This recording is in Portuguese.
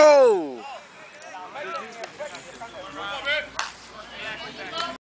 Gol!